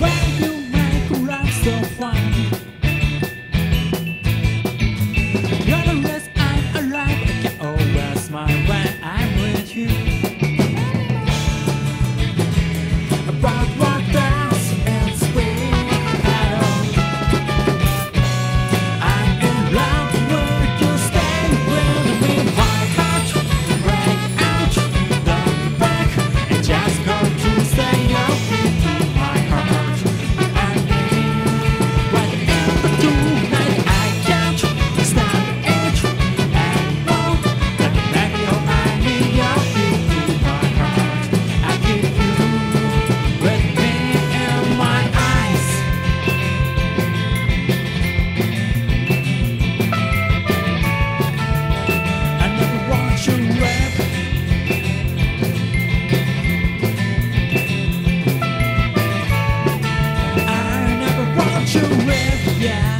When you yeah.